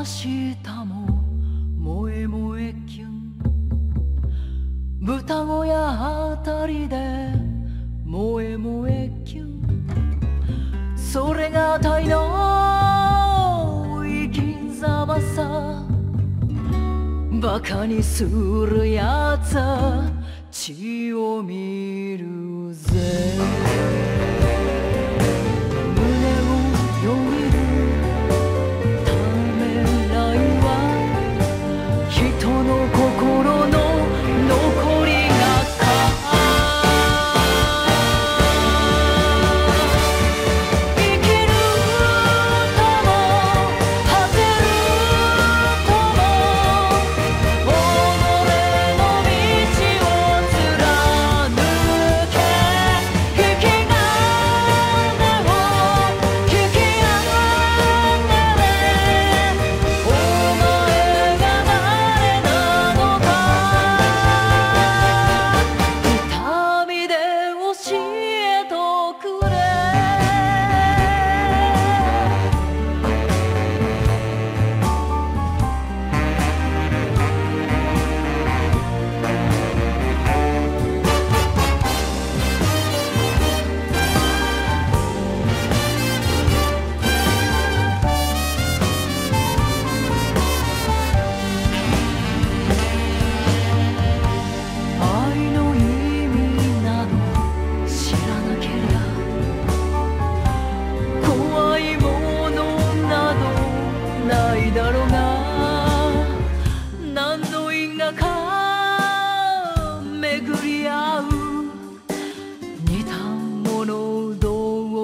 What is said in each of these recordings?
明日も萌え萌えキュン。豚小屋あたりで萌え萌えキュン。それがたいの生きざまさ。バカにするやつ血を見るぜ。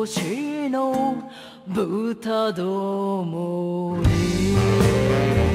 同士の豚どもに